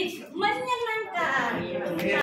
It's